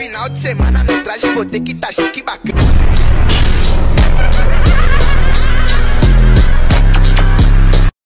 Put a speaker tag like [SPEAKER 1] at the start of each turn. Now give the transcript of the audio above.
[SPEAKER 1] final de semana no traje vou ter que tá chique bacana.